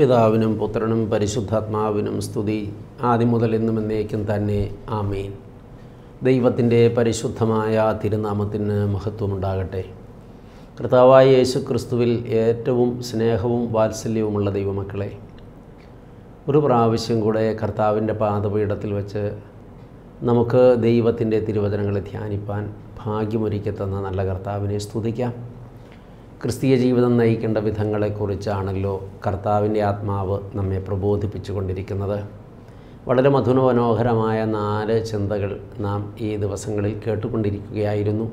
പിതാവിനും പുത്രനും പരിശുദ്ധാത്മാവിനും സ്തുതി. ആദ്യം മുതൽ ഇന്നും എന്നേക്കും തന്നെ. ആമേൻ. ദൈവത്തിന്റെ പരിശുദ്ധമായ തിരുനാമത്തിന് മഹത്വമുണ്ടാകട്ടെ. കർത്താവായ യേശു ക്രിസ്തുവിൽ ഏറ്റവും സ്നേഹവും വാത്സല്യവുമുള്ള ദൈവമക്കളെ ഒരു പ്രാവശ്യം കൂടെ കർത്താവിന്റെ പാതപീഠത്തിൽ വെച്ച് നമുക്ക് ദൈവത്തിന്റെ തിരുവചനങ്ങളെ ധ്യാനിപ്പാൻ ഭാഗ്യമൊരുക്കി തന്ന നല്ല കർത്താവിനെ സ്തുതിക്കാം. ക്രിസ്തീയ ജീവിതം നയിക്കേണ്ട വിധങ്ങളെക്കുറിച്ചാണല്ലോ കർത്താവിന്റെ ആത്മാവ് നമ്മെ പ്രബോധിപ്പിച്ചു കൊണ്ടിരിക്കുന്നത് വളരെ മധുരമനോഹരമായ നാല് ചിന്തകൾ നാം ഈ ദിവസങ്ങളിൽ കേട്ടുകൊണ്ടിരിക്കുകയായിരുന്നു.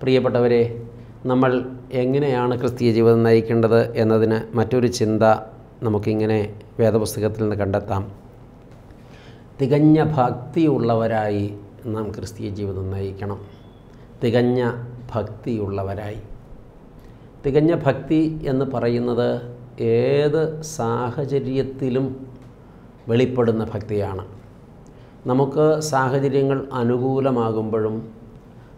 പ്രിയപ്പെട്ടവരെ നമ്മൾ എങ്ങനെയാണ് ക്രിസ്തീയ ജീവിതം നയിക്കേണ്ടത് എന്നതിന് മറ്റൊരു ചിന്ത നമുക്കിങ്ങനെ വേദപുസ്തകത്തിൽ നിന്ന് കണ്ടെത്താം. തികഞ്ഞ ഭക്തിയുള്ളവരായി നാം ക്രിസ്തീയ ജീവിതം നയിക്കണം. തികഞ്ഞ ഭക്തിയുള്ളവരായി. തികഞ്ഞ ഭക്തി എന്ന് പറയുന്നത് ഏത് സാഹചര്യത്തിലും വെളിപ്പെടുന്ന ഭക്തിയാണ്. നമുക്ക് സാഹചര്യങ്ങൾ അനുകൂലമാകുമ്പോഴും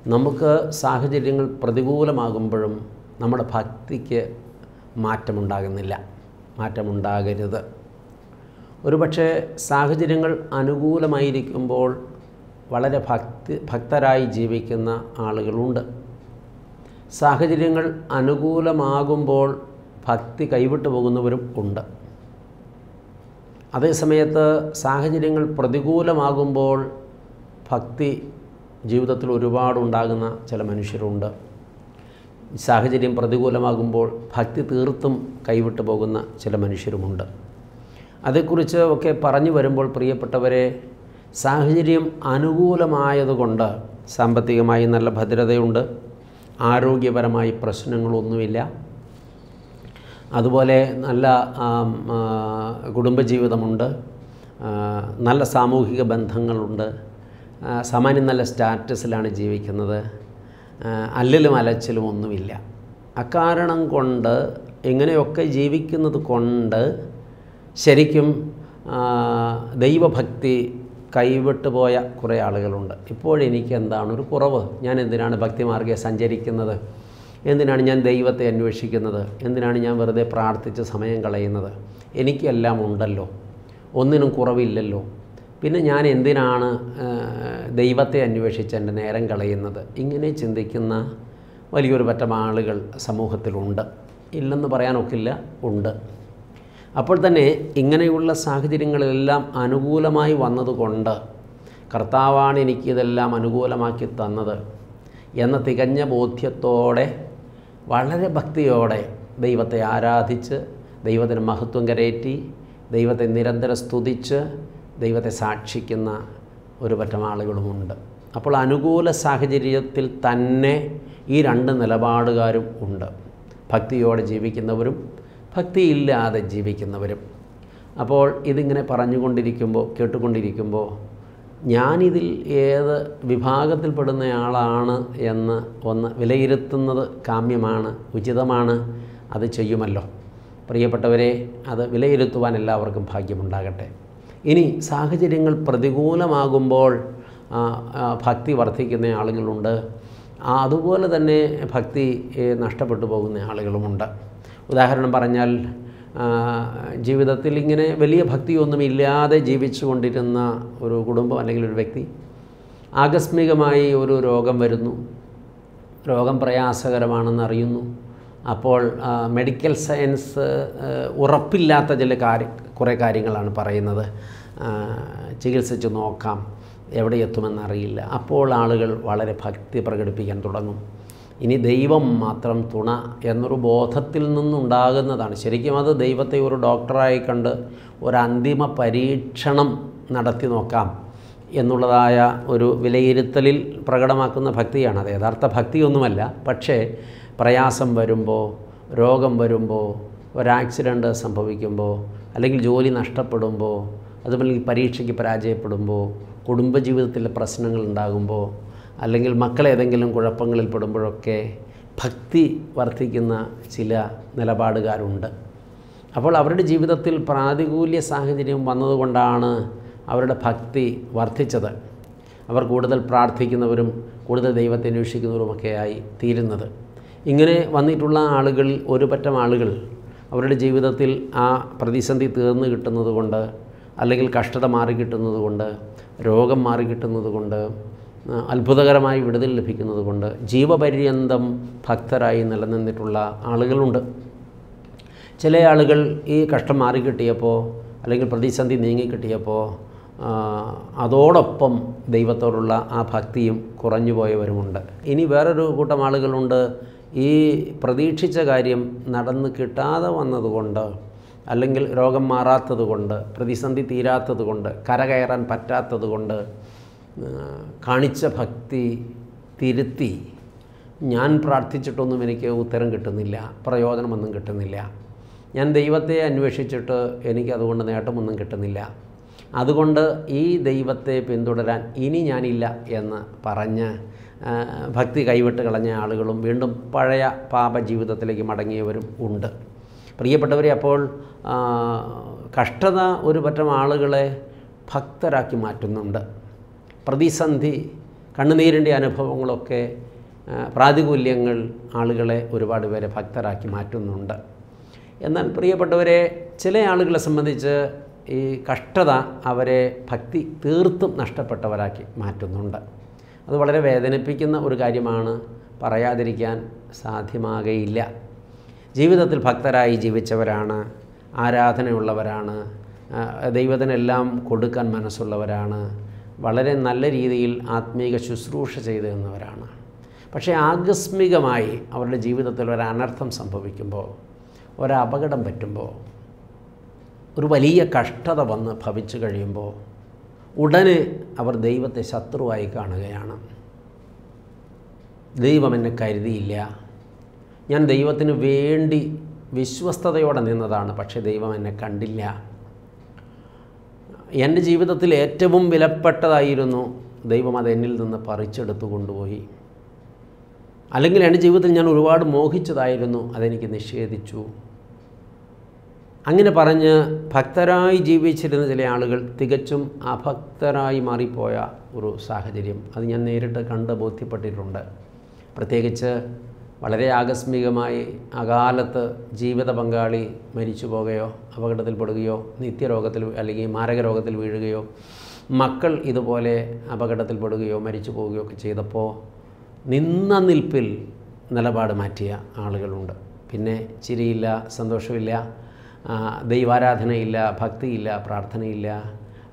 നമുക്ക് സാഹചര്യങ്ങൾ പ്രതികൂലമാകുമ്പോഴും നമ്മുടെ ഭക്തിക്ക് മാറ്റമുണ്ടാകുന്നില്ല. മാറ്റമുണ്ടാകരുത്. ഒരുപക്ഷെ സാഹചര്യങ്ങൾ അനുകൂലമായിരിക്കുമ്പോൾ വളരെ ഭക്തി ഭക്തരായി ജീവിക്കുന്ന ആളുകളുണ്ട്. സാഹചര്യങ്ങൾ അനുകൂലമാകുമ്പോൾ ഭക്തി കൈവിട്ടു പോകുന്നവരും ഉണ്ട്. അതേസമയത്ത് സാഹചര്യങ്ങൾ പ്രതികൂലമാകുമ്പോൾ ഭക്തി ജീവിതത്തിൽ ഒരുപാടുണ്ടാകുന്ന ചില മനുഷ്യരുണ്ട്. സാഹചര്യം പ്രതികൂലമാകുമ്പോൾ ഭക്തി തീർത്തും കൈവിട്ടു പോകുന്ന ചില മനുഷ്യരുമുണ്ട്. അതേക്കുറിച്ച് ഒക്കെ പറഞ്ഞു വരുമ്പോൾ പ്രിയപ്പെട്ടവരെ സാഹചര്യം അനുകൂലമായതുകൊണ്ട് സാമ്പത്തികമായി നല്ല ഭദ്രതയുണ്ട്. ആരോഗ്യപരമായി പ്രശ്നങ്ങളൊന്നുമില്ല. അതുപോലെ നല്ല കുടുംബജീവിതമുണ്ട്. നല്ല സാമൂഹിക ബന്ധങ്ങളുണ്ട്. സാമാന്യം നല്ല സ്റ്റാറ്റസിലാണ് ജീവിക്കുന്നത്. അല്ലലും അലച്ചിലും ഒന്നുമില്ല. അക്കാരണം കൊണ്ട് ഇങ്ങനെയൊക്കെ ജീവിക്കുന്നത് കൊണ്ട് ശരിക്കും ദൈവഭക്തി കൈവിട്ടു പോയ കുറേ ആളുകളുണ്ട്. ഇപ്പോഴെനിക്ക് എന്താണ് ഒരു കുറവ്? ഞാൻ എന്തിനാണ് ഭക്തിമാർഗെ സഞ്ചരിക്കുന്നത്? എന്തിനാണ് ഞാൻ ദൈവത്തെ അന്വേഷിക്കുന്നത്? എന്തിനാണ് ഞാൻ വെറുതെ പ്രാർത്ഥിച്ച് സമയം കളയുന്നത്? എനിക്കെല്ലാം ഉണ്ടല്ലോ. ഒന്നിനും കുറവില്ലല്ലോ. പിന്നെ ഞാൻ എന്തിനാണ് ദൈവത്തെ അന്വേഷിച്ച് എന്റെ നേരം കളയുന്നത്? ഇങ്ങനെ ചിന്തിക്കുന്ന വലിയൊരു പറ്റം ആളുകൾ സമൂഹത്തിലുണ്ട്. ഇല്ലെന്ന് പറയാനൊക്കില്ല ഉണ്ട്. അപ്പോൾ തന്നെ ഇങ്ങനെയുള്ള സാഹചര്യങ്ങളെല്ലാം അനുകൂലമായി വന്നതുകൊണ്ട് കർത്താവാണ് എനിക്കിതെല്ലാം അനുകൂലമാക്കി തന്നത് എന്ന തികഞ്ഞ ബോധ്യത്തോടെ വളരെ ഭക്തിയോടെ ദൈവത്തെ ആരാധിച്ച് ദൈവത്തിന് മഹത്വം കരേറ്റി ദൈവത്തെ നിരന്തരം സ്തുതിച്ച് ദൈവത്തെ സാക്ഷിക്കുന്ന ഒരു പറ്റം ആളുകളുമുണ്ട്. അപ്പോൾ അനുകൂല സാഹചര്യത്തിൽ തന്നെ ഈ രണ്ട് നിലപാടുകാരും ഉണ്ട്. ഭക്തിയോടെ ജീവിക്കുന്നവരും ഭക്തിയില്ലാതെ ജീവിക്കുന്നവരും. അപ്പോൾ ഇതിങ്ങനെ പറഞ്ഞുകൊണ്ടിരിക്കുമ്പോൾ കേട്ടുകൊണ്ടിരിക്കുമ്പോൾ ഞാനിതിൽ ഏത് വിഭാഗത്തിൽപ്പെടുന്നയാളാണ് എന്ന് ഒന്ന് വിലയിരുത്തുന്നത് കാമ്യമാണ് ഉചിതമാണ് അത് ചെയ്യുമല്ലോ. പ്രിയപ്പെട്ടവരെ അത് വിലയിരുത്തുവാൻ എല്ലാവർക്കും ഭാഗ്യമുണ്ടാകട്ടെ. ഇനി സാഹചര്യങ്ങൾ പ്രതികൂലമാകുമ്പോൾ ഭക്തി വർദ്ധിക്കുന്ന ആളുകളുണ്ട്. അതുപോലെ തന്നെ ഭക്തി നഷ്ടപ്പെട്ടു പോകുന്ന ആളുകളുമുണ്ട്. ഉദാഹരണം പറഞ്ഞാൽ ജീവിതത്തിൽ ഇങ്ങനെ വലിയ ഭക്തിയൊന്നും ഇല്ലാതെ ജീവിച്ചു കൊണ്ടിരുന്ന ഒരു കുടുംബം അല്ലെങ്കിൽ ഒരു വ്യക്തി ആകസ്മികമായി ഒരു രോഗം വരുന്നു. രോഗം പ്രയാസകരമാണെന്ന് അറിയുന്നു. അപ്പോൾ മെഡിക്കൽ സയൻസ് ഉറപ്പില്ലാത്ത ചില കാര്യ കുറേ കാര്യങ്ങളാണ് പറയുന്നത്. ചികിത്സിച്ച് നോക്കാം എവിടെ എത്തുമെന്നറിയില്ല അപ്പോൾ ആളുകൾ വളരെ ഭക്തി പ്രകടിപ്പിക്കാൻ തുടങ്ങും. ഇനി ദൈവം മാത്രം തുണ എന്നൊരു ബോധത്തിൽ നിന്നുണ്ടാകുന്നതാണ്. ശരിക്കും അത് ദൈവത്തെ ഒരു ഡോക്ടറായി കണ്ട് ഒരു അന്തിമ പരീക്ഷണം നടത്തി നോക്കാം എന്നുള്ളതായ ഒരു വിലയിരുത്തലിൽ പ്രകടമാക്കുന്ന ഭക്തിയാണ് അത്. യഥാർത്ഥ ഭക്തിയൊന്നുമല്ല പക്ഷേ പ്രയാസം വരുമ്പോൾ രോഗം വരുമ്പോൾ ഒരാക്സിഡന്റ് സംഭവിക്കുമ്പോൾ അല്ലെങ്കിൽ ജോലി നഷ്ടപ്പെടുമ്പോൾ അതുപോലെ പരീക്ഷയ്ക്ക് പരാജയപ്പെടുമ്പോൾ കുടുംബജീവിതത്തിലെ പ്രശ്നങ്ങൾ ഉണ്ടാകുമ്പോൾ അല്ലെങ്കിൽ മക്കൾ ഏതെങ്കിലും കുഴപ്പങ്ങളിൽ പെടുമ്പോഴൊക്കെ ഭക്തി വർദ്ധിക്കുന്ന ചില നിലപാടുകാരുണ്ട്. അപ്പോൾ അവരുടെ ജീവിതത്തിൽ പ്രാതികൂല്യ സാഹചര്യം വന്നതുകൊണ്ടാണ് അവരുടെ ഭക്തി വർദ്ധിച്ചത്. അവർ കൂടുതൽ പ്രാർത്ഥിക്കുന്നവരും കൂടുതൽ ദൈവത്തെ അന്വേഷിക്കുന്നവരുമൊക്കെയായി തീരുന്നത്. ഇങ്ങനെ വന്നിട്ടുള്ള ആളുകൾ ഒരു പറ്റം ആളുകൾ അവരുടെ ജീവിതത്തിൽ ആ പ്രതിസന്ധി തീർന്നു കിട്ടുന്നത് കൊണ്ട് അല്ലെങ്കിൽ കഷ്ടത മാറി രോഗം മാറി അത്ഭുതകരമായി വിടുതൽ ലഭിക്കുന്നത് കൊണ്ട് ജീവപര്യന്തം ഭക്തരായി നിലനിന്നിട്ടുള്ള ആളുകളുണ്ട്. ചില ആളുകൾ ഈ കഷ്ടം മാറിക്കിട്ടിയപ്പോൾ അല്ലെങ്കിൽ പ്രതിസന്ധി നീങ്ങിക്കിട്ടിയപ്പോൾ അതോടൊപ്പം ദൈവത്തോടുള്ള ആ ഭക്തിയും കുറഞ്ഞു പോയവരുമുണ്ട്. ഇനി വേറൊരു കൂട്ടം ആളുകളുണ്ട്. ഈ പ്രതീക്ഷിച്ച കാര്യം നടന്ന് കിട്ടാതെ വന്നതുകൊണ്ട് അല്ലെങ്കിൽ രോഗം മാറാത്തത് കൊണ്ട് പ്രതിസന്ധി തീരാത്തത് കൊണ്ട് കരകയറാൻ പറ്റാത്തത് കൊണ്ട് കാണിച്ച ഭക്തി തിരുത്തി. ഞാൻ പ്രാർത്ഥിച്ചിട്ടൊന്നും എനിക്ക് ഉത്തരം കിട്ടുന്നില്ല പ്രയോജനമൊന്നും കിട്ടുന്നില്ല. ഞാൻ ദൈവത്തെ അന്വേഷിച്ചിട്ട് എനിക്ക് അതുകൊണ്ട് നേട്ടമൊന്നും കിട്ടുന്നില്ല. അതുകൊണ്ട് ഈ ദൈവത്തെ പിന്തുടരാൻ ഇനി ഞാനില്ല എന്ന് പറഞ്ഞ് ഭക്തി കൈവിട്ട് കളഞ്ഞ ആളുകളും വീണ്ടും പഴയ പാപ ജീവിതത്തിലേക്ക് മടങ്ങിയവരും ഉണ്ട്. പ്രിയപ്പെട്ടവരെ അപ്പോൾ കഷ്ടത ഒരു പറ്റം ആളുകളെ ഭക്തരാക്കി മാറ്റുന്നുണ്ട്. പ്രതിസന്ധി കണ്ണുനീരിന്റെ അനുഭവങ്ങളൊക്കെ പ്രാതികൂല്യങ്ങൾ ആളുകളെ ഒരുപാട് പേരെ ഭക്തരാക്കി മാറ്റുന്നുണ്ട്. എന്നാൽ പ്രിയപ്പെട്ടവരെ ചില ആളുകളെ സംബന്ധിച്ച് ഈ കഷ്ടത അവരെ ഭക്തി തീർത്തും നഷ്ടപ്പെട്ടവരാക്കി മാറ്റുന്നുണ്ട്. അത് വളരെ വേദനിപ്പിക്കുന്ന ഒരു കാര്യമാണ്. പറയാതിരിക്കാൻ സാധ്യമാകയില്ല. ജീവിതത്തിൽ ഭക്തരായി ജീവിച്ചവരാണ് ആരാധനയുള്ളവരാണ് ദൈവത്തിനെല്ലാം കൊടുക്കാൻ മനസ്സുള്ളവരാണ് വളരെ നല്ല രീതിയിൽ ആത്മീക ശുശ്രൂഷ ചെയ്തു എന്നവരാണ് പക്ഷേ ആകസ്മികമായി അവരുടെ ജീവിതത്തിൽ ഒരു അനർത്ഥം സംഭവിക്കുമ്പോൾ ഒരപകടം പറ്റുമ്പോൾ ഒരു വലിയ കഷ്ടത വന്ന് ഭവിച്ചു കഴിയുമ്പോൾ ഉടനെ അവർ ദൈവത്തെ ശത്രുവായി കാണുകയാണ്. ദൈവം എന്നെ കരുതിയില്ല. ഞാൻ ദൈവത്തിന് വേണ്ടി വിശ്വസ്തയോടെ നിന്നതാണ് പക്ഷേ ദൈവം എന്നെ കണ്ടില്ല. എന്റെ ജീവിതത്തിൽ ഏറ്റവും വിലപ്പെട്ടതായിരുന്നു ദൈവം അത് എന്നിൽ നിന്ന് പറിച്ചെടുത്തു കൊണ്ടുപോയി. അല്ലെങ്കിൽ എന്റെ ജീവിതത്തിൽ ഞാൻ ഒരുപാട് മോഹിച്ചതായിരുന്നു അതെനിക്ക് നിഷേധിച്ചു. അങ്ങനെ പറഞ്ഞ് ഭക്തരായി ജീവിച്ചിരുന്ന ചില ആളുകൾ തികച്ചും അഭക്തരായി മാറിപ്പോയ ഒരു സാഹചര്യം. അത് ഞാൻ നേരിട്ട് കണ്ട് ബോധ്യപ്പെട്ടിട്ടുണ്ട്. പ്രത്യേകിച്ച് വളരെ ആകസ്മികമായി അകാലത്ത് ജീവിത പങ്കാളി മരിച്ചു പോകുകയോ അപകടത്തിൽപ്പെടുകയോ നിത്യരോഗത്തിൽ അല്ലെങ്കിൽ മാരകരോഗത്തിൽ വീഴുകയോ മക്കൾ ഇതുപോലെ അപകടത്തിൽപ്പെടുകയോ മരിച്ചു പോവുകയോ ഒക്കെ ചെയ്തപ്പോൾ നിന്ന നിൽപ്പിൽ നിലപാട് മാറ്റിയ ആളുകളുണ്ട്. പിന്നെ ചിരിയില്ല സന്തോഷമില്ല ദൈവാരാധനയില്ല ഭക്തിയില്ല പ്രാർത്ഥനയില്ല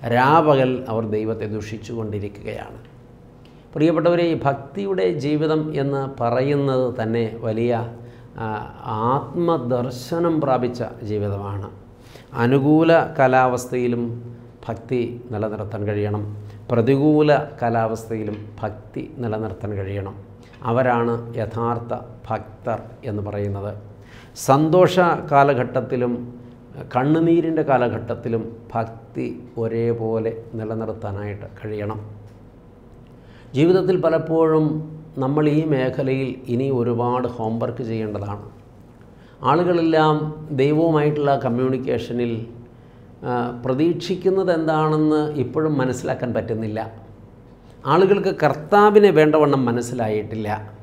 രാപകൽ അവർ ദൈവത്തെ ദുഷിച്ചു കൊണ്ടിരിക്കുകയാണ് പ്രിയപ്പെട്ടവരെ ഈ ഭക്തിയുടെ ജീവിതം എന്ന് പറയുന്നത് തന്നെ വലിയ ആത്മദർശനം പ്രാപിച്ച ജീവിതമാണ്. അനുകൂല കാലാവസ്ഥയിലും ഭക്തി നിലനിർത്താൻ കഴിയണം. പ്രതികൂല കാലാവസ്ഥയിലും ഭക്തി നിലനിർത്താൻ കഴിയണം. അവരാണ് യഥാർത്ഥ ഭക്തർ എന്ന് പറയുന്നത്. സന്തോഷ കാലഘട്ടത്തിലും കണ്ണുനീരിന്റെ കാലഘട്ടത്തിലും ഭക്തി ഒരേപോലെ നിലനിർത്താനായിട്ട് കഴിയണം. ജീവിതത്തിൽ പലപ്പോഴും നമ്മൾ ഈ മേഖലയിൽ ഇനി ഒരുപാട് ഹോംവർക്ക് ചെയ്യേണ്ടതാണ്. ആളുകളെല്ലാം ദൈവവുമായിട്ടുള്ള കമ്മ്യൂണിക്കേഷനിൽ പ്രതീക്ഷിക്കുന്നത് എന്താണെന്ന് ഇപ്പോഴും മനസ്സിലാക്കാൻ പറ്റുന്നില്ല. ആളുകൾക്ക് കർത്താവിനെ വേണ്ടവണ്ണം മനസ്സിലായിട്ടില്ല.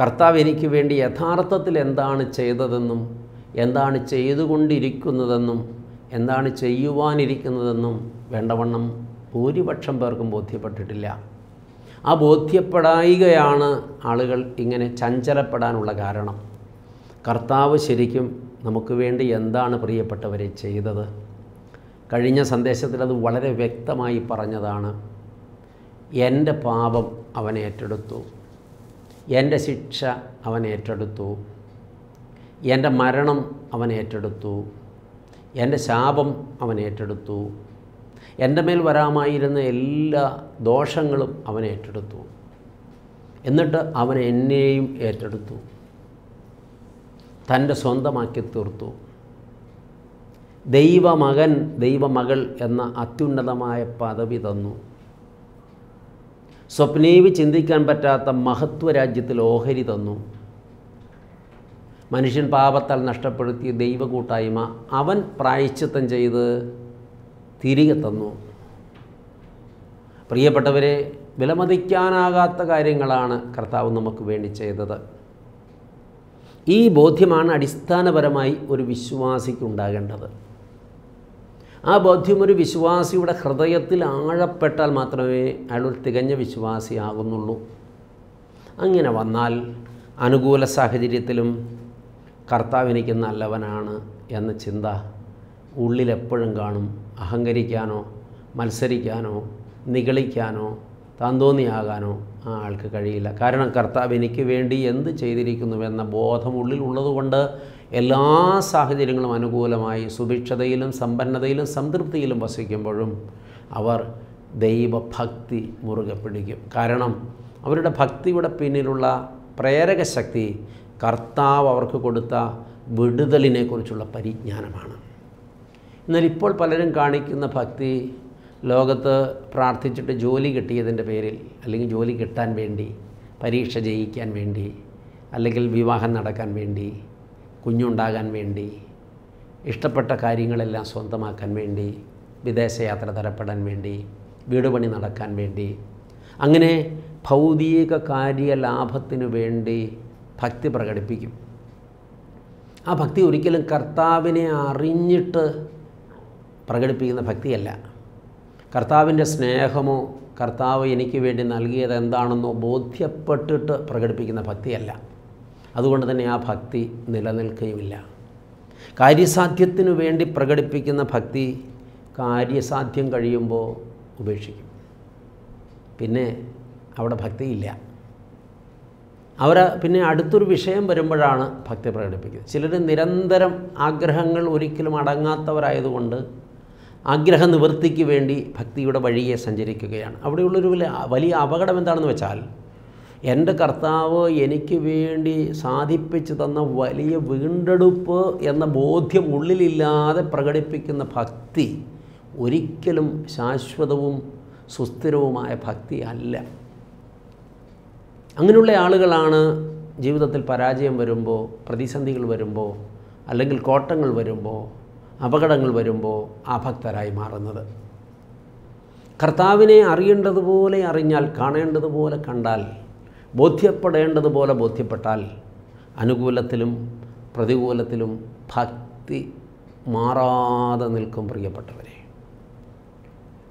കർത്താവ് എനിക്ക് വേണ്ടി യഥാർത്ഥത്തിൽ എന്താണ് ചെയ്തതെന്നും എന്താണ് ചെയ്തുകൊണ്ടിരിക്കുന്നതെന്നും എന്താണ് ചെയ്യുവാനിരിക്കുന്നതെന്നും വേണ്ടവണ്ണം ഭൂരിപക്ഷം പേർക്കും ബോധ്യപ്പെട്ടിട്ടില്ല. ആ ബോധ്യപ്പെടായികയാണ് ആളുകൾ ഇങ്ങനെ ചഞ്ചലപ്പെടാനുള്ള കാരണം. കർത്താവ് ശരിക്കും നമുക്ക് വേണ്ടി എന്താണ് പ്രിയപ്പെട്ടവരെ ചെയ്തത്? കഴിഞ്ഞ സന്ദേശത്തിൽ അത് വളരെ വ്യക്തമായി പറഞ്ഞതാണ്. എന്റെ പാപം അവൻ ഏറ്റെടുത്തു. എന്റെ ശിക്ഷ അവൻ ഏറ്റെടുത്തു. എന്റെ മരണം അവൻ ഏറ്റെടുത്തു. എന്റെ ശാപം അവൻ ഏറ്റെടുത്തു. എന്റെ മേൽ വരാമായിരുന്ന എല്ലാ ദോഷങ്ങളും അവൻ ഏറ്റെടുത്തു. എന്നിട്ട് അവൻ എന്നെയും ഏറ്റെടുത്തു. തന്റെ സ്വന്തമാക്കി തീർത്തു. ദൈവമകൻ ദൈവമകൾ എന്ന അത്യുന്നതമായ പദവി തന്നു. സ്വപ്നേവി ചിന്തിക്കാൻ പറ്റാത്ത മഹത്വരാജ്യത്തിൽ ഓഹരി തന്നു. മനുഷ്യൻ പാപത്താൽ നഷ്ടപ്പെടുത്തിയ ദൈവകൂട്ടായ്മ അവൻ പ്രായശ്ചിത്തം ചെയ്ത് തിരികെ തന്നു. പ്രിയപ്പെട്ടവരെ വിലമതിക്കാനാകാത്ത കാര്യങ്ങളാണ് കർത്താവ് നമുക്ക് വേണ്ടി ചെയ്തത്. ഈ ബോധ്യമാണ് അടിസ്ഥാനപരമായി ഒരു വിശ്വാസിക്ക് ഉണ്ടാകേണ്ടത്. ആ ബോധ്യം ഒരു വിശ്വാസിയുടെ ഹൃദയത്തിൽ ആഴപ്പെട്ടാൽ മാത്രമേ അയാൾ ഒരു തികഞ്ഞ വിശ്വാസിയാകുന്നുള്ളൂ അങ്ങനെ വന്നാൽ അനുകൂല സാഹചര്യത്തിലും കർത്താവ് എനിക്ക് നല്ലവനാണ് എന്ന ചിന്ത ഉള്ളിലെപ്പോഴും കാണും. അഹങ്കരിക്കാനോ മത്സരിക്കാനോ നിഗളിക്കാനോ താന്തോന്നിയാകാനോ ആ ആൾക്ക് കഴിയില്ല. കാരണം കർത്താവ് എനിക്ക് വേണ്ടി എന്ത് ചെയ്തിരിക്കുന്നുവെന്ന ബോധം ഉള്ളിലുള്ളതുകൊണ്ട് എല്ലാ സാഹചര്യങ്ങളും അനുകൂലമായി സുഭിക്ഷതയിലും സമ്പന്നതയിലും സംതൃപ്തിയിലും വസിക്കുമ്പോഴും അവർ ദൈവഭക്തി മുറുകെ പിടിക്കും. കാരണം അവരുടെ ഭക്തിയുടെ പിന്നിലുള്ള പ്രേരക ശക്തി കർത്താവ് അവർക്ക് കൊടുത്ത വിടുതലിനെക്കുറിച്ചുള്ള പരിജ്ഞാനമാണ്. എന്നാൽ ഇപ്പോൾ പലരും കാണിക്കുന്ന ഭക്തി ലോകത്ത് പ്രാർത്ഥിച്ചിട്ട് ജോലി കിട്ടിയതിന്റെ പേരിൽ അല്ലെങ്കിൽ ജോലി കിട്ടാൻ വേണ്ടി പരീക്ഷ ജയിക്കാൻ വേണ്ടി അല്ലെങ്കിൽ വിവാഹം നടക്കാൻ വേണ്ടി കുഞ്ഞുണ്ടാകാൻ വേണ്ടി ഇഷ്ടപ്പെട്ട കാര്യങ്ങളെല്ലാം സ്വന്തമാക്കാൻ വേണ്ടി വിദേശയാത്ര തരപ്പെടാൻ വേണ്ടി വീടുപണി നടക്കാൻ വേണ്ടി അങ്ങനെ ഭൗതിക കാര്യ ലാഭത്തിനു വേണ്ടി ഭക്തി പ്രകടിപ്പിക്കും. ആ ഭക്തി ഒരിക്കലും കർത്താവിനെ അറിഞ്ഞിട്ട് പ്രകടിപ്പിക്കുന്ന ഭക്തിയല്ല. കർത്താവിന്റെ സ്നേഹമോ കർത്താവ് എനിക്ക് വേണ്ടി നൽകിയത് എന്താണെന്നോ ബോധ്യപ്പെട്ടിട്ട് പ്രകടിപ്പിക്കുന്ന ഭക്തിയല്ല. അതുകൊണ്ട് തന്നെ ആ ഭക്തി നിലനിൽക്കുകയുമില്ല. കാര്യസാധ്യത്തിനു വേണ്ടി പ്രകടിപ്പിക്കുന്ന ഭക്തി കാര്യസാധ്യം കഴിയുമ്പോൾ ഉപേക്ഷിക്കും. പിന്നെ അവിടെ ഭക്തിയില്ല. അവർ പിന്നെ അടുത്തൊരു വിഷയം വരുമ്പോഴാണ് ഭക്തി പ്രകടിപ്പിക്കുന്നത്. ചിലർ നിരന്തരം ആഗ്രഹങ്ങൾ ഒരിക്കലും അടങ്ങാത്തവരായതുകൊണ്ട് ആഗ്രഹ നിവൃത്തിക്ക് വേണ്ടി ഭക്തിയുടെ വഴിയെ സഞ്ചരിക്കുകയാണ്. അവിടെയുള്ളൊരു വലിയ വലിയ അപകടം എന്താണെന്ന് വെച്ചാൽ എന്റെ കർത്താവ് എനിക്ക് വേണ്ടി സാധിപ്പിച്ചു തന്ന വലിയ വീണ്ടെടുപ്പ് എന്ന ബോധ്യം ഉള്ളിലില്ലാതെ പ്രകടിപ്പിക്കുന്ന ഭക്തി ഒരിക്കലും ശാശ്വതവും സുസ്ഥിരവുമായ ഭക്തി അല്ല. അങ്ങനെയുള്ള ആളുകളാണ് ജീവിതത്തിൽ പരാജയം വരുമ്പോൾ പ്രതിസന്ധികൾ വരുമ്പോൾ അല്ലെങ്കിൽ കോട്ടങ്ങൾ വരുമ്പോൾ അപകടങ്ങൾ വരുമ്പോൾ അഭക്തരായി മാറുന്നത്. കർത്താവിനെ അറിയേണ്ടതുപോലെ അറിഞ്ഞാൽ കാണേണ്ടതുപോലെ കണ്ടാൽ ബോധ്യപ്പെടേണ്ടതുപോലെ ബോധ്യപ്പെട്ടാൽ അനുകൂലത്തിലും പ്രതികൂലത്തിലും ഭക്തി മാറാതെ നിൽക്കും പ്രിയപ്പെട്ടവരെ.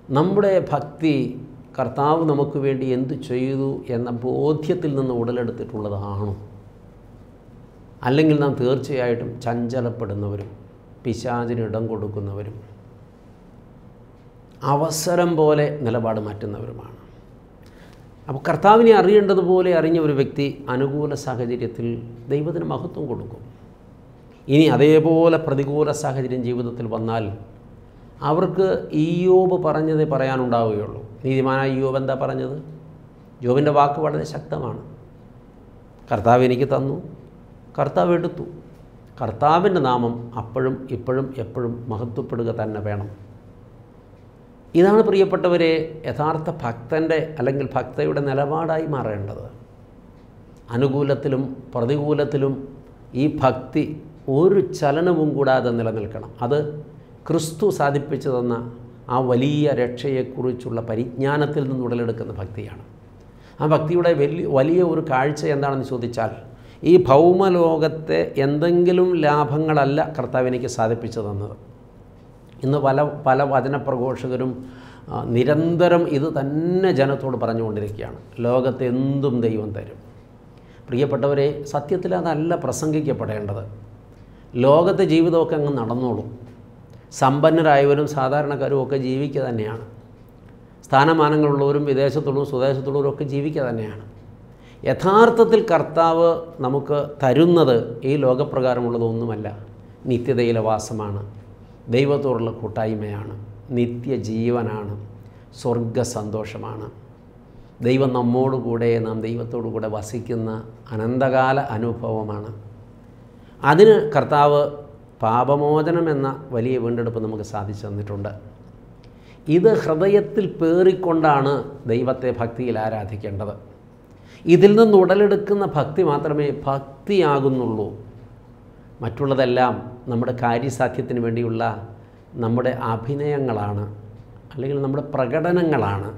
നമ്മുടെ ഭക്തി കർത്താവ് നമുക്ക് വേണ്ടി എന്തു ചെയ്തു എന്ന ബോധ്യത്തിൽ നിന്ന് ഉടലെടുത്തിട്ടുള്ളതാണോ? അല്ലെങ്കിൽ നാം തീർച്ചയായിട്ടും ചഞ്ചലപ്പെടുന്നവരും പിശാചിന് ഇടം കൊടുക്കുന്നവരും അവസരം പോലെ നിലപാട് മാറ്റുന്നവരുമാണ്. അപ്പോൾ കർത്താവിനെ അറിയേണ്ടതുപോലെ അറിഞ്ഞ ഒരു വ്യക്തി അനുകൂല സാഹചര്യത്തിൽ ദൈവത്തിന് മഹത്വം കൊടുക്കും. ഇനി അതേപോലെ പ്രതികൂല സാഹചര്യം ജീവിതത്തിൽ വന്നാൽ അവർക്ക് ഈയോബ് പറഞ്ഞതേ പറയാനുണ്ടാവുകയുള്ളൂ. നീതിമാനായ യോബ് എന്താ പറഞ്ഞത്? ജോബിന്റെ വാക്ക് വളരെ ശക്തമാണ്. കർത്താവ് എനിക്ക് തന്നു. കർത്താവ് എടുത്തു. കർത്താവിന്റെ നാമം അപ്പോഴും ഇപ്പോഴും എപ്പോഴും മഹത്വപ്പെടുക തന്നെ വേണം. ഇതാണ് പ്രിയപ്പെട്ടവരെ യഥാർത്ഥ ഭക്തന്റെ അല്ലെങ്കിൽ ഭക്തയുടെ നിലപാടായി മാറേണ്ടത്. അനുകൂലത്തിലും പ്രതികൂലത്തിലും ഈ ഭക്തി ഒരു ചലനവും കൂടാതെ നിലനിൽക്കണം. അത് ക്രിസ്തു സാധിപ്പിച്ചു തന്ന ആ വലിയ രക്ഷയെക്കുറിച്ചുള്ള പരിജ്ഞാനത്തിൽ നിന്ന് ഉടലെടുക്കുന്ന ഭക്തിയാണ്. ആ ഭക്തിയുടെ വലിയ വലിയ ഒരു കാഴ്ച എന്താണെന്ന് ചോദിച്ചാൽ ഈ ഭൗമലോകത്തെ എന്തെങ്കിലും ലാഭങ്ങളല്ല കർത്താവ് എനിക്ക് സാധിപ്പിച്ചു തന്നത്. ഇന്ന് പല പല വചനപ്രഘോഷകരും നിരന്തരം ഇത് തന്നെ ജനത്തോട് പറഞ്ഞുകൊണ്ടിരിക്കുകയാണ്. ലോകത്തെ എന്തും ദൈവം തരും. പ്രിയപ്പെട്ടവരെ സത്യത്തിൽ അതല്ല പ്രസംഗിക്കപ്പെടേണ്ടത്. ലോകത്തെ ജീവിതമൊക്കെ അങ്ങ് നടന്നോളും. സമ്പന്നരായവരും സാധാരണക്കാരും ഒക്കെ ജീവിക്കുക തന്നെയാണ്. സ്ഥാനമാനങ്ങളുള്ളവരും വിദേശത്തുള്ളവരും സ്വദേശത്തുള്ളവരും ഒക്കെ ജീവിക്കുക തന്നെയാണ്. യഥാർത്ഥത്തിൽ കർത്താവ് നമുക്ക് തരുന്നത് ഈ ലോകപ്രകാരമുള്ളതൊന്നുമല്ല. നിത്യതയിലെ വാസമാണ്. ദൈവത്തോടുള്ള കൂട്ടായ്മയാണ്. നിത്യജീവനാണ്. സ്വർഗ സന്തോഷമാണ് ദൈവം നമ്മോടുകൂടെ നാം ദൈവത്തോടു കൂടെ വസിക്കുന്ന അനന്തകാല അനുഭവമാണ്. അതിന് കർത്താവ് പാപമോചനം എന്ന വലിയ വീണ്ടെടുപ്പ് നമുക്ക് സാധിച്ചു തന്നിട്ടുണ്ട്. ഇത് ഹൃദയത്തിൽ പേറിക്കൊണ്ടാണ് ദൈവത്തെ ഭക്തിയിൽ ആരാധിക്കേണ്ടത്. ഇതിൽ നിന്ന് ഉടലെടുക്കുന്ന ഭക്തി മാത്രമേ ഭക്തിയാകുന്നുള്ളൂ. മറ്റുള്ളതെല്ലാം നമ്മുടെ കാര്യസാധ്യത്തിന് വേണ്ടിയുള്ള നമ്മുടെ അഭിനയങ്ങളാണ് അല്ലെങ്കിൽ നമ്മുടെ പ്രകടനങ്ങളാണ്.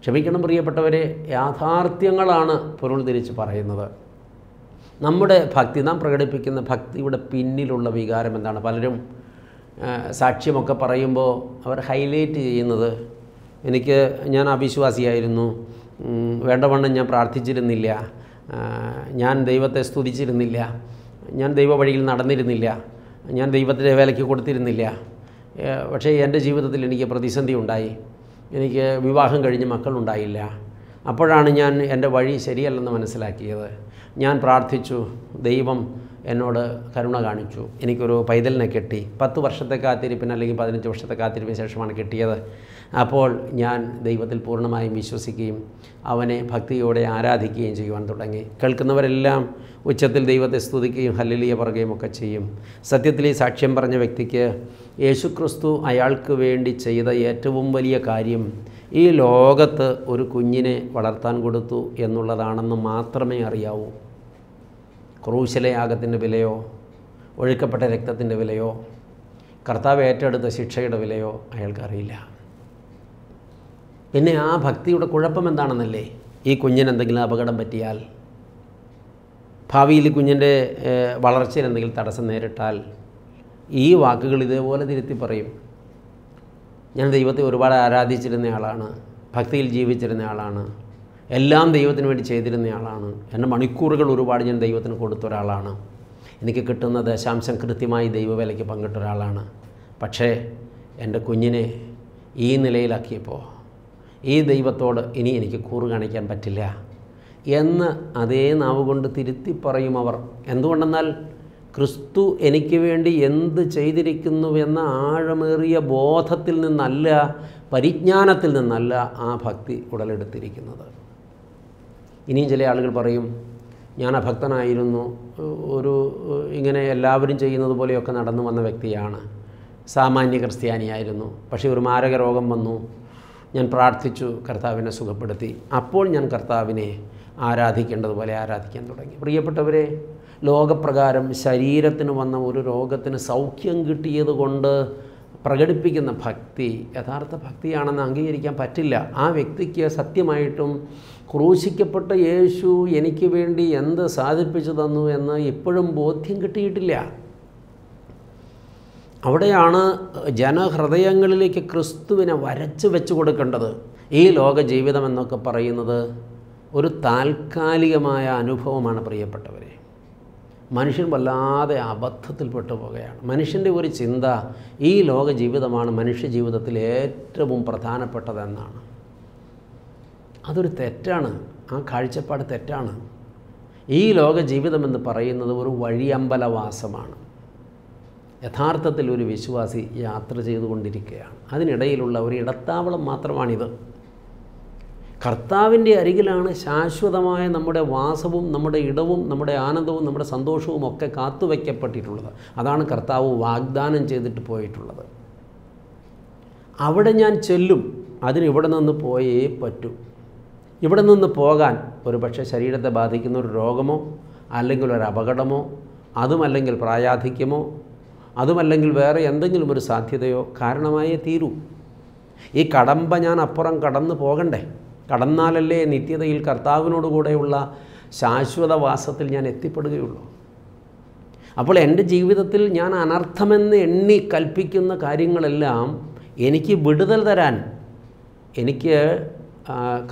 ക്ഷമിക്കണം പ്രിയപ്പെട്ടവരെ യാഥാർത്ഥ്യങ്ങളാണ് പൊരുൾ തിരിച്ച് പറയുന്നത്. നമ്മുടെ ഭക്തി നാം പ്രകടിപ്പിക്കുന്ന ഭക്തിയുടെ പിന്നിലുള്ള വികാരം എന്താണ്? പലരും സാക്ഷ്യമൊക്കെ പറയുമ്പോൾ അവർ ഹൈലൈറ്റ് ചെയ്യുന്നത് എനിക്ക് ഞാൻ അവിശ്വാസിയായിരുന്നു. വേണ്ടവണ്ണം ഞാൻ പ്രാർത്ഥിച്ചിരുന്നില്ല. ഞാൻ ദൈവത്തെ സ്തുതിച്ചിരുന്നില്ല. ഞാൻ ദൈവ വഴിയിൽ നടന്നിരുന്നില്ല. ഞാൻ ദൈവത്തിന്റെ വേലയ്ക്ക് കൊടുത്തിരുന്നില്ല. പക്ഷേ എന്റെ ജീവിതത്തിൽ എനിക്ക് പ്രതിസന്ധി ഉണ്ടായി. എനിക്ക് വിവാഹം കഴിഞ്ഞ് മക്കളുണ്ടായില്ല അപ്പോഴാണ് ഞാൻ എന്റെ വഴി ശരിയല്ലെന്ന് മനസ്സിലാക്കിയത്. ഞാൻ പ്രാർത്ഥിച്ചു ദൈവം എന്നോട് കരുണ കാണിച്ചു. എനിക്കൊരു പൈതലിനെ കെട്ടി. പത്ത് വർഷത്തെ കാത്തിരിപ്പിന് അല്ലെങ്കിൽ പതിനഞ്ച് വർഷത്തെ കാത്തിരിപ്പിന് ശേഷമാണ് കിട്ടിയത്. അപ്പോൾ ഞാൻ ദൈവത്തിൽ പൂർണമായും വിശ്വസിക്കുകയും അവനെ ഭക്തിയോടെ ആരാധിക്കുകയും ചെയ്യുവാൻ തുടങ്ങി. കേൾക്കുന്നവരെല്ലാം ഉച്ചത്തിൽ ദൈവത്തെ സ്തുതിക്കുകയും ഹല്ലിലിയ പറയുകയും ഒക്കെ ചെയ്യും. സത്യത്തിൽ ഈ സാക്ഷ്യം പറഞ്ഞ വ്യക്തിക്ക് യേശുക്രിസ്തു അയാൾക്ക് വേണ്ടി ചെയ്ത ഏറ്റവും വലിയ കാര്യം ഈ ലോകത്ത് ഒരു കുഞ്ഞിനെ വളർത്താൻ കൊടുത്തു എന്നുള്ളതാണെന്ന് മാത്രമേ അറിയാവൂ. ക്രൂശിലെ യാഗത്തിന്റെ വിലയോ ഒഴുക്കപ്പെട്ട രക്തത്തിന്റെ വിലയോ കർത്താവ് ഏറ്റെടുത്ത ശിക്ഷയുടെ വിലയോ അയാൾക്കറിയില്ല. പിന്നെ ആ ഭക്തിയുടെ കുഴപ്പം എന്താണെന്നല്ലേ? ഈ കുഞ്ഞിന് എന്തെങ്കിലും അപകടം പറ്റിയാൽ? ഭാവിയിൽ കുഞ്ഞിന്റെ വളർച്ചയിൽ എന്തെങ്കിലും തടസ്സം നേരിട്ടാൽ ഈ വാക്കുകൾ ഇതേപോലെ തിരുത്തി പറയും. ഞാൻ ദൈവത്തെ ഒരുപാട് ആരാധിച്ചിരുന്ന ആളാണ് ഭക്തിയിൽ ജീവിച്ചിരുന്ന ആളാണ് എല്ലാം ദൈവത്തിന് വേണ്ടി ചെയ്തിരുന്ന ആളാണ്. എന്റെ മണിക്കൂറുകൾ ഒരുപാട് ഞാൻ ദൈവത്തിന് കൊടുത്ത ഒരാളാണ്. എനിക്ക് കിട്ടുന്ന ദശാംശം കൃത്യമായി ദൈവവേലയ്ക്ക് പങ്കിട്ട ഒരാളാണ്. പക്ഷേ എന്റെ കുഞ്ഞിനെ ഈ നിലയിലാക്കിയപ്പോൾ ഈ ദൈവത്തോട് ഇനി എനിക്ക് കൂറ് കാണിക്കാൻ പറ്റില്ല എന്ന് അതേ നാവ് കൊണ്ട് തിരുത്തി പറയും അവർ. എന്തുകൊണ്ടെന്നാൽ ക്രിസ്തു എനിക്ക് വേണ്ടി എന്ത് ചെയ്തിരിക്കുന്നുവെന്ന ആഴമേറിയ ബോധത്തിൽ നിന്നല്ല പരിജ്ഞാനത്തിൽ നിന്നല്ല ആ ഭക്തി ഉടലെടുത്തിരിക്കുന്നത്. ഇനിയും ചില ആളുകൾ പറയും ഞാൻ അഭക്തനായിരുന്നു ഒരു ഇങ്ങനെ എല്ലാവരും ചെയ്യുന്നത് പോലെയൊക്കെ നടന്നു വന്ന വ്യക്തിയാണ്. സാമാന്യ ക്രിസ്ത്യാനിയായിരുന്നു പക്ഷേ ഒരു മാരക രോഗം വന്നു ഞാൻ പ്രാർത്ഥിച്ചു കർത്താവിനെ സുഖപ്പെടുത്തി. അപ്പോൾ ഞാൻ കർത്താവിനെ ആരാധിക്കേണ്ടതുപോലെ ആരാധിക്കാൻ തുടങ്ങി. പ്രിയപ്പെട്ടവരെ ലോകപ്രകാരം ശരീരത്തിന് വന്ന ഒരു രോഗത്തിന് സൗഖ്യം കിട്ടിയത് കൊണ്ട് പ്രകടിപ്പിക്കുന്ന ഭക്തി യഥാർത്ഥ ഭക്തിയാണെന്ന് അംഗീകരിക്കാൻ പറ്റില്ല. ആ വ്യക്തിക്ക് സത്യമായിട്ടും ക്രൂശിക്കപ്പെട്ട യേശു എനിക്ക് വേണ്ടി എന്ത് സാധിപ്പിച്ചു തന്നു എന്ന് ഇപ്പോഴും ബോധ്യം കിട്ടിയിട്ടില്ല. അവിടെയാണ് ജനഹൃദയങ്ങളിലേക്ക് ക്രിസ്തുവിനെ വരച്ച് വെച്ച് കൊടുക്കേണ്ടത്. ഈ ലോക ജീവിതം എന്നൊക്കെ പറയുന്നത് ഒരു താൽക്കാലികമായ അനുഭവമാണ് പ്രിയപ്പെട്ടവരെ. മനുഷ്യൻ വല്ലാതെ അബദ്ധത്തിൽപ്പെട്ടു പോകുകയാണ് മനുഷ്യന്റെ ഒരു ചിന്ത ഈ ലോക ജീവിതമാണ് മനുഷ്യ ജീവിതത്തിൽ ഏറ്റവും പ്രധാനപ്പെട്ടതെന്നാണ്. അതൊരു തെറ്റാണ്. ആ കാഴ്ചപ്പാട് തെറ്റാണ്. ഈ ലോക ജീവിതമെന്ന് പറയുന്നത് ഒരു വഴിയമ്പലവാസമാണ്. യഥാർത്ഥത്തിൽ ഒരു വിശ്വാസി യാത്ര ചെയ്തുകൊണ്ടിരിക്കുകയാണ്. അതിനിടയിലുള്ള ഒരു ഇടത്താവളം മാത്രമാണിത്. കർത്താവിന്റെ അരികിലാണ് ശാശ്വതമായ നമ്മുടെ വാസവും നമ്മുടെ ഇടവും നമ്മുടെ ആനന്ദവും നമ്മുടെ സന്തോഷവും ഒക്കെ കാത്തുവയ്ക്കപ്പെട്ടിട്ടുള്ളത്. അതാണ് കർത്താവ് വാഗ്ദാനം ചെയ്തിട്ട് പോയിട്ടുള്ളത്. അവിടെ ഞാൻ ചെല്ലും. അതിന് ഇവിടെ നിന്ന് പോയേ പറ്റൂ. ഇവിടെ നിന്ന് പോകാൻ ഒരു പക്ഷേ ശരീരത്തെ ബാധിക്കുന്ന ഒരു രോഗമോ അല്ലെങ്കിൽ ഒരു അപകടമോ അതുമല്ലെങ്കിൽ പ്രായാധിക്യമോ അതുമല്ലെങ്കിൽ വേറെ എന്തെങ്കിലും ഒരു സാധ്യതയോ കാരണമായേ തീരൂ. ഈ കടമ്പ ഞാൻ അപ്പുറം കടന്നു പോകണ്ടേ? കടന്നാലല്ലേ നിത്യതയിൽ കർത്താവിനോടുകൂടെയുള്ള ശാശ്വതവാസത്തിൽ ഞാൻ എത്തിപ്പെടുകയുള്ളൂ. അപ്പോൾ എന്റെ ജീവിതത്തിൽ ഞാൻ അനർത്ഥമെന്ന് എണ്ണി കൽപ്പിക്കുന്ന കാര്യങ്ങളെല്ലാം എനിക്ക് വിടുതൽ തരാൻ എനിക്ക്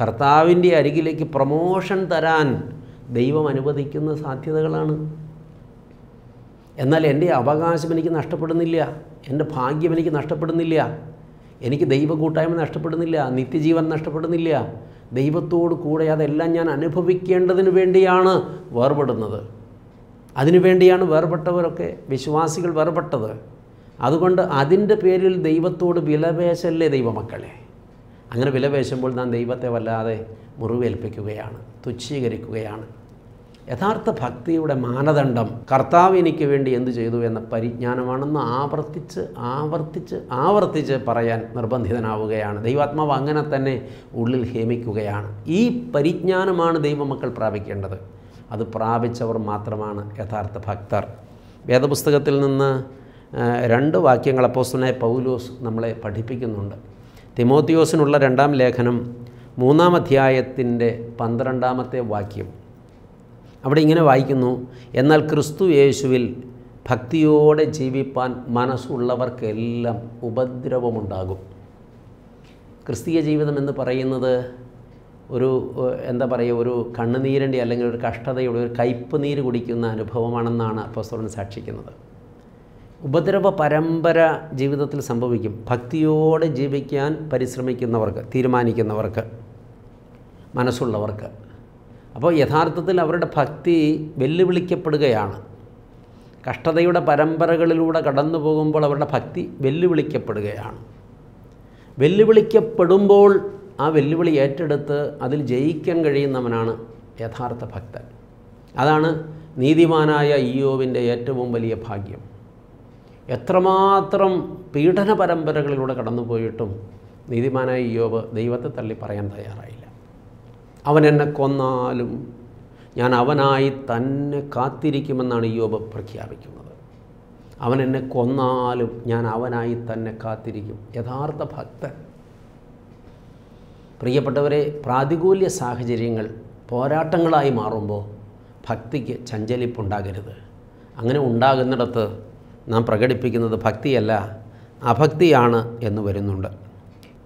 കർത്താവിന്റെ അരികിലേക്ക് പ്രമോഷൻ തരാൻ ദൈവം അനുവദിക്കുന്ന സാധ്യതകളാണ്. എന്നാൽ എന്റെ അവകാശം എനിക്ക് നഷ്ടപ്പെടുന്നില്ല. എന്റെ ഭാഗ്യം എനിക്ക് നഷ്ടപ്പെടുന്നില്ല. എനിക്ക് ദൈവ കൂട്ടായ്മ നഷ്ടപ്പെടുന്നില്ല. നിത്യജീവൻ നഷ്ടപ്പെടുന്നില്ല. ദൈവത്തോട് കൂടെ അതെല്ലാം ഞാൻ അനുഭവിക്കേണ്ടതിന് വേണ്ടിയാണ് വേർപെടുന്നത്. അതിനുവേണ്ടിയാണ് വേർപെട്ടവരൊക്കെ വിശ്വാസികൾ വേർപെട്ടത്. അതുകൊണ്ട് അതിന്റെ പേരിൽ ദൈവത്തോട് വിലപേശല്ലേ ദൈവമക്കളെ? അങ്ങനെ വിലപേശുമ്പോൾ നാം ദൈവത്തെ വല്ലാതെ മുറിവേൽപ്പിക്കുകയാണ് തുച്ഛീകരിക്കുകയാണ്. യഥാർത്ഥ ഭക്തിയുടെ മാനദണ്ഡം കർത്താവ് എനിക്ക് വേണ്ടി എന്തു ചെയ്തു എന്ന പരിജ്ഞാനമാണെന്ന് ആവർത്തിച്ച് ആവർത്തിച്ച് ആവർത്തിച്ച് പറയാൻ നിർബന്ധിതനാവുകയാണ്. ദൈവാത്മാവ് അങ്ങനെ തന്നെ ഉള്ളിൽ ഹേമിക്കുകയാണ്. ഈ പരിജ്ഞാനമാണ് ദൈവമക്കൾ പ്രാപിക്കേണ്ടത്. അത് പ്രാപിച്ചവർ മാത്രമാണ് യഥാർത്ഥ ഭക്തർ. വേദപുസ്തകത്തിൽ നിന്ന് രണ്ട് വാക്യങ്ങൾ അപ്പോസ്തലനായ പൗലോസ് നമ്മളെ പഠിപ്പിക്കുന്നുണ്ട്. തിമോത്തിയോസിനുള്ള രണ്ടാം ലേഖനം മൂന്നാം അധ്യായത്തിന്റെ പന്ത്രണ്ടാമത്തെ വാക്യം. അവിടെ ഇങ്ങനെ വായിക്കുന്നു എന്നാൽ ക്രിസ്തു യേശുവിൽ ഭക്തിയോടെ ജീവിപ്പാൻ മനസ്സുള്ളവർക്കെല്ലാം ഉപദ്രവമുണ്ടാകും. ക്രിസ്തീയ ജീവിതം എന്ന് പറയുന്നത് ഒരു എന്താ പറയുക ഒരു കണ്ണുനീരിന്റെ അല്ലെങ്കിൽ ഒരു കഷ്ടതയുടെ ഒരു കയ്പ് നീര് കുടിക്കുന്ന അനുഭവമാണെന്നാണ് അപ്പോസ്തലൻ സാക്ഷിക്കുന്നത്. ഉപദ്രവ പരമ്പര ജീവിതത്തിൽ സംഭവിക്കും. ഭക്തിയോടെ ജീവിക്കാൻ പരിശ്രമിക്കുന്നവർക്ക് തീരുമാനിക്കുന്നവർക്ക് മനസ്സുള്ളവർക്ക്. അപ്പോൾ യഥാർത്ഥത്തിൽ അവരുടെ ഭക്തി വെല്ലുവിളിക്കപ്പെടുകയാണ്. കഷ്ടതയുടെ പരമ്പരകളിലൂടെ കടന്നു പോകുമ്പോൾ അവരുടെ ഭക്തി വെല്ലുവിളിക്കപ്പെടുകയാണ്. വെല്ലുവിളിക്കപ്പെടുമ്പോൾ ആ വെല്ലുവിളി ഏറ്റെടുത്ത് അതിൽ ജയിക്കാൻ കഴിയുന്നവനാണ് യഥാർത്ഥ ഭക്തൻ. അതാണ് നീതിമാനായ ഇയോവിന്റെ ഏറ്റവും വലിയ ഭാഗ്യം. എത്രമാത്രം പീഡന പരമ്പരകളിലൂടെ കടന്നുപോയിട്ടും നീതിമാനായ ഇയോവ് ദൈവത്തെ തള്ളി പറയാൻ തയ്യാറായില്ല. അവൻ എന്നെ കൊന്നാലും ഞാൻ അവനായി തന്നെ കാത്തിരിക്കുമെന്നാണ് യോബ് പ്രഖ്യാപിക്കുന്നത്. അവൻ എന്നെ കൊന്നാലും ഞാൻ അവനായി തന്നെ കാത്തിരിക്കും. യഥാർത്ഥ ഭക്തൻ. പ്രിയപ്പെട്ടവരെ പ്രാതികൂല്യ സാഹചര്യങ്ങൾ പോരാട്ടങ്ങളായി മാറുമ്പോൾ ഭക്തിക്ക് ചഞ്ചലിപ്പുണ്ടാകരുത്. അങ്ങനെ ഉണ്ടാകുന്നിടത്ത് നാം പ്രകടിപ്പിക്കുന്നത് ഭക്തിയല്ല അഭക്തിയാണ് എന്ന് വരുന്നുണ്ട്.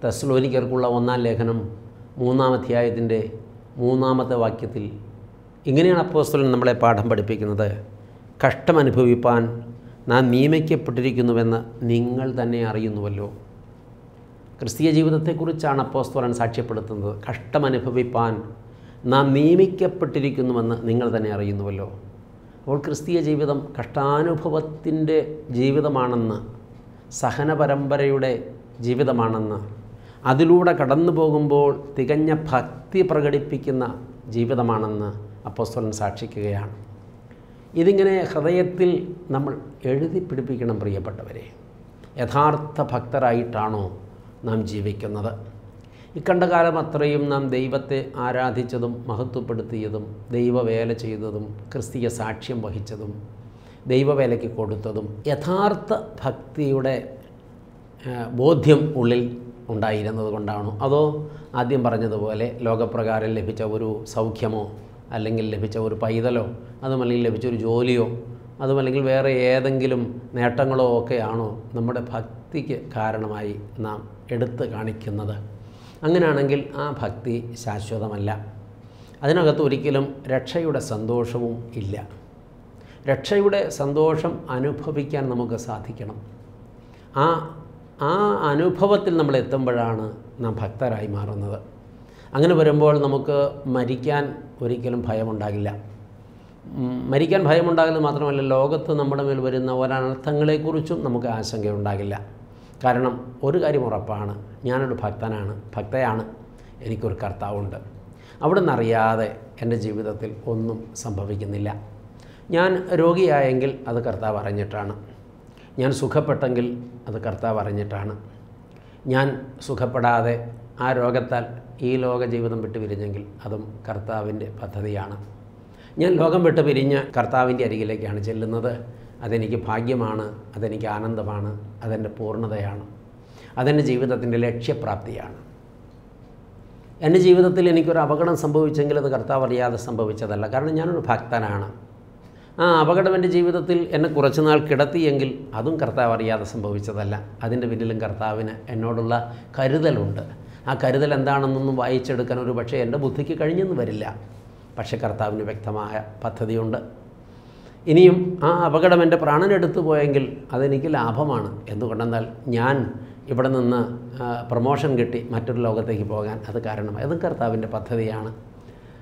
തെസ്ലോനിക്കർക്കുള്ള ഒന്നാം ലേഖനം മൂന്നാം അധ്യായത്തിന്റെ മൂന്നാമത്തെ വാക്യത്തിൽ ഇങ്ങനെയാണ് അപ്പോസ്തലൻ നമ്മളെ പാഠം പഠിപ്പിക്കുന്നത്. കഷ്ടമനുഭവിപ്പാൻ നാം നിയമിക്കപ്പെട്ടിരിക്കുന്നുവെന്ന് നിങ്ങൾ തന്നെ അറിയുന്നുവല്ലോ. ക്രിസ്തീയ ജീവിതത്തെക്കുറിച്ചാണ് അപ്പോസ്തോലൻ സാക്ഷ്യപ്പെടുത്തുന്നത്. കഷ്ടമനുഭവിപ്പാൻ നാം നിയമിക്കപ്പെട്ടിരിക്കുന്നുവെന്ന് നിങ്ങൾ തന്നെ അറിയുന്നുവല്ലോ. അപ്പോൾ ക്രിസ്തീയ ജീവിതം കഷ്ടാനുഭവത്തിന്റെ ജീവിതമാണെന്ന് സഹന പരമ്പരയുടെ ജീവിതമാണെന്ന് അതിലൂടെ കടന്നു പോകുമ്പോൾ തികഞ്ഞ ഭക്തി പ്രകടിപ്പിക്കുന്ന ജീവിതമാണെന്ന് അപ്പോസ്തലൻ സാക്ഷിക്കുകയാണ്. ഇതിങ്ങനെ ഹൃദയത്തിൽ നമ്മൾ എഴുതി പിടിപ്പിക്കണം പ്രിയപ്പെട്ടവരെ. യഥാർത്ഥ ഭക്തരായിട്ടാണോ നാം ജീവിക്കുന്നത്? ഇക്കണ്ട കാലം അത്രയും നാം ദൈവത്തെ ആരാധിച്ചതും മഹത്വപ്പെടുത്തിയതും ദൈവവേല ചെയ്തതും ക്രിസ്തീയ സാക്ഷ്യം വഹിച്ചതും ദൈവവേലയ്ക്ക് കൊടുത്തതും യഥാർത്ഥ ഭക്തിയുടെ ബോധ്യം ഉള്ളിൽ ഉണ്ടായിരുന്നത് കൊണ്ടാണോ? അതോ ആദ്യം പറഞ്ഞതുപോലെ ലോകപ്രകാരം ലഭിച്ച ഒരു സൗഖ്യമോ അല്ലെങ്കിൽ ലഭിച്ച ഒരു പൈതലോ അതുമല്ലെങ്കിൽ ലഭിച്ച ഒരു ജോലിയോ അതുമല്ലെങ്കിൽ വേറെ ഏതെങ്കിലും നേട്ടങ്ങളോ ഒക്കെയാണോ നമ്മുടെ ഭക്തിക്ക് കാരണമായി നാം എടുത്ത് കാണിക്കുന്നത്? അങ്ങനെയാണെങ്കിൽ ആ ഭക്തി ശാശ്വതമല്ല. അതിനകത്ത് ഒരിക്കലും രക്ഷയുടെ സന്തോഷവും ഇല്ല. രക്ഷയുടെ സന്തോഷം അനുഭവിക്കാൻ നമുക്ക് സാധിക്കണം. ആ ആ അനുഭവത്തിൽ നമ്മൾ എത്തുമ്പോഴാണ് നാം ഭക്തരായി മാറുന്നത്. അങ്ങനെ വരുമ്പോൾ നമുക്ക് മരിക്കാൻ ഒരിക്കലും ഭയമുണ്ടാകില്ല. മരിക്കാൻ ഭയമുണ്ടാകില്ല മാത്രമല്ല ലോകത്ത് നമ്മുടെ മേൽ വരുന്ന ഒരനർത്ഥങ്ങളെക്കുറിച്ചും നമുക്ക് ആശങ്കയുണ്ടാകില്ല. കാരണം ഒരു കാര്യം ഉറപ്പാണ് ഞാനൊരു ഭക്തനാണ് ഭക്തയാണ് എനിക്കൊരു കർത്താവുണ്ട്. അവിടെ നിന്നറിയാതെ എന്റെ ജീവിതത്തിൽ ഒന്നും സംഭവിക്കുന്നില്ല. ഞാൻ രോഗിയായെങ്കിൽ അത് കർത്താവ് അറിഞ്ഞിട്ടാണ്. ഞാൻ സുഖപ്പെട്ടെങ്കിൽ അത് കർത്താവ് അറിഞ്ഞിട്ടാണ്. ഞാൻ സുഖപ്പെടാതെ ആ രോഗത്താൽ ഈ ലോക ജീവിതം വിട്ടു പിരിഞ്ഞെങ്കിൽ അതും കർത്താവിന്റെ പദ്ധതിയാണ്. ഞാൻ ലോകം വിട്ട് പിരിഞ്ഞ് കർത്താവിന്റെ അരികിലേക്കാണ് ചെല്ലുന്നത്. അതെനിക്ക് ഭാഗ്യമാണ് അതെനിക്ക് ആനന്ദമാണ് അതെന്റെ പൂർണതയാണ്. അതെന്റെ ജീവിതത്തിന്റെ ലക്ഷ്യപ്രാപ്തിയാണ്. എന്റെ ജീവിതത്തിൽ എനിക്കൊരു അപകടം സംഭവിച്ചെങ്കിൽ അത് കർത്താവ് അറിയാതെ സംഭവിച്ചതല്ല. കാരണം ഞാനൊരു ഭക്തനാണ്. ആ അപകടം എന്റെ ജീവിതത്തിൽ എന്നെ കുറച്ചുനാൾ കിടത്തിയെങ്കിൽ അതും കർത്താവ് അറിയാതെ സംഭവിച്ചതല്ല. അതിന്റെ പിന്നിലും കർത്താവിന് എന്നോടുള്ള കരുതലുണ്ട്. ആ കരുതൽ എന്താണെന്നൊന്നും വായിച്ചെടുക്കാൻ ഒരു പക്ഷേ എന്റെ ബുദ്ധിക്ക് കഴിഞ്ഞെന്ന് വരില്ല. പക്ഷേ കർത്താവിന് വ്യക്തമായ പദ്ധതിയുണ്ട്. ഇനിയും ആ അപകടം എന്റെ പ്രാണനെടുത്തു പോയെങ്കിൽ അതെനിക്ക് ലാഭമാണ്. എന്തുകൊണ്ടെന്നാൽ ഞാൻ ഇവിടെ നിന്ന് പ്രമോഷൻ കിട്ടി മറ്റൊരു ലോകത്തേക്ക് പോകാൻ. അത് കാരണമായി. അതും കർത്താവിന്റെ പദ്ധതിയാണ്.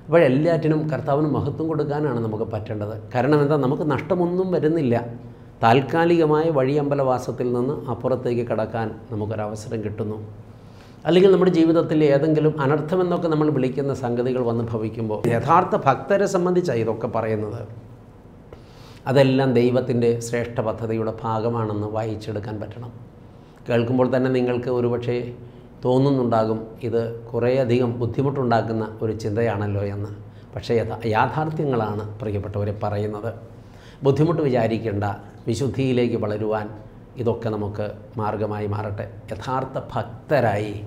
അപ്പോഴെല്ലാറ്റിനും കർത്താവിന് മഹത്വം കൊടുക്കാനാണ് നമുക്ക് പറ്റേണ്ടത്. കാരണം എന്താ? നമുക്ക് നഷ്ടമൊന്നും വരുന്നില്ല. താൽക്കാലികമായ വഴിയമ്പലവാസത്തിൽ നിന്ന് അപ്പുറത്തേക്ക് കടക്കാൻ നമുക്കൊരവസരം കിട്ടുന്നു. അല്ലെങ്കിൽ നമ്മുടെ ജീവിതത്തിൽ ഏതെങ്കിലും അനർത്ഥമെന്നൊക്കെ നമ്മൾ വിളിക്കുന്ന സംഗതികൾ വന്ന് ഭവിക്കുമ്പോൾ യഥാർത്ഥ ഭക്തരെ സംബന്ധിച്ചാണ് ഇതൊക്കെ പറയുന്നത്. അതെല്ലാം ദൈവത്തിന്റെ ശ്രേഷ്ഠ പദ്ധതിയുടെ ഭാഗമാണെന്ന് വായിച്ചെടുക്കാൻ പറ്റണം. കേൾക്കുമ്പോൾ തന്നെ നിങ്ങൾക്ക് ഒരുപക്ഷെ തോന്നുന്നുണ്ടാകും. ഇത് കുറേയധികം ബുദ്ധിമുട്ടുണ്ടാക്കുന്ന ഒരു ചിന്തയാണല്ലോ എന്ന്. പക്ഷേ യഥാ യാഥാർത്ഥ്യങ്ങളാണ് പ്രിയപ്പെട്ടവരെ പറയുന്നത്. ബുദ്ധിമുട്ട് വിചാരിക്കേണ്ട വിശുദ്ധിയിലേക്ക് വളരുവാൻ ഇതൊക്കെ നമുക്ക് മാർഗമായി മാറട്ടെ. യഥാർത്ഥ ഭക്തരായി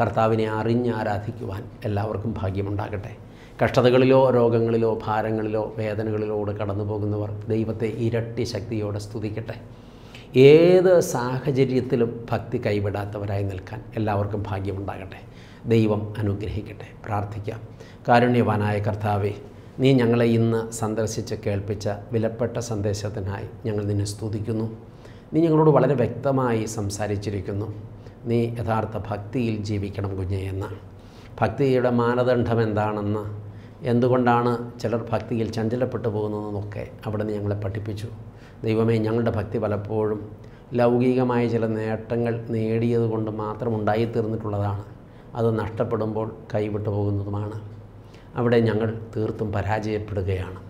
കർത്താവിനെ അറിഞ്ഞ് ആരാധിക്കുവാൻ എല്ലാവർക്കും ഭാഗ്യമുണ്ടാകട്ടെ. കഷ്ടതകളിലോ രോഗങ്ങളിലോ ഭാരങ്ങളിലോ വേദനകളിലോ കടന്നു പോകുന്നവർ ദൈവത്തെ ഇരട്ടി ശക്തിയോടെ സ്തുതിക്കട്ടെ. ഏത് സാഹചര്യത്തിലും ഭക്തി കൈവിടാത്തവരായി നിൽക്കാൻ എല്ലാവർക്കും ഭാഗ്യമുണ്ടാകട്ടെ. ദൈവം അനുഗ്രഹിക്കട്ടെ. പ്രാർത്ഥിക്കാം. കാരുണ്യവാനായ കർത്താവെ നീ ഞങ്ങളെ ഇന്ന് സന്ദർശിച്ച് കേൾപ്പിച്ച വിലപ്പെട്ട സന്ദേശത്തിനായി ഞങ്ങൾ നിന്നെ സ്തുതിക്കുന്നു. നീ ഞങ്ങളോട് വളരെ വ്യക്തമായി സംസാരിച്ചിരിക്കുന്നു. നീ യഥാർത്ഥ ഭക്തിയിൽ ജീവിക്കണം കുഞ്ഞെ എന്ന്. ഭക്തിയുടെ മാനദണ്ഡം എന്താണെന്ന് എന്തുകൊണ്ടാണ് ചിലർ ഭക്തിയിൽ ചഞ്ചലപ്പെട്ടു പോകുന്നതെന്നൊക്കെ അവിടെ നിന്ന് ഞങ്ങളെ പഠിപ്പിച്ചു. ദൈവമേ ഞങ്ങളുടെ ഭക്തി പലപ്പോഴും ലൗകികമായ ചില നേട്ടങ്ങൾ നേടിയത് കൊണ്ട് മാത്രം ഉണ്ടായിത്തീർന്നിട്ടുള്ളതാണ്. അത് നഷ്ടപ്പെടുമ്പോൾ കൈവിട്ടു പോകുന്നതുമാണ്. അവിടെ ഞങ്ങൾ തീർത്തും പരാജയപ്പെടുകയാണ്.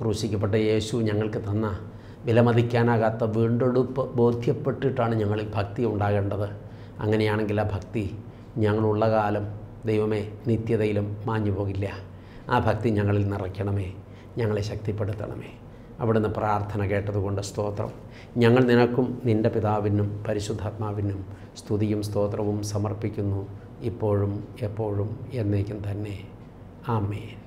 ക്രൂശിക്കപ്പെട്ട യേശു ഞങ്ങൾക്ക് തന്ന വിലമതിക്കാനാകാത്ത വീണ്ടെടുപ്പ് ബോധ്യപ്പെട്ടിട്ടാണ് ഞങ്ങളിൽ ഭക്തി ഉണ്ടാകേണ്ടത്. അങ്ങനെയാണെങ്കിൽ ആ ഭക്തി ഞങ്ങളുള്ള കാലം ദൈവമേ നിത്യതയിലും മാഞ്ഞു പോകില്ല ആ ഭക്തി ഞങ്ങളിൽ നിറയ്ക്കണമേ. ഞങ്ങളെ ശക്തിപ്പെടുത്തണമേ. അവിടുന്ന് പ്രാർത്ഥന കേട്ടതുകൊണ്ട് സ്തോത്രം. ഞങ്ങൾ നിനക്കും നിന്റെ പിതാവിനും പരിശുദ്ധാത്മാവിനും സ്തുതിയും സ്തോത്രവും സമർപ്പിക്കുന്നു ഇപ്പോഴും എപ്പോഴും എന്നേക്കും തന്നെ. ആമേൻ.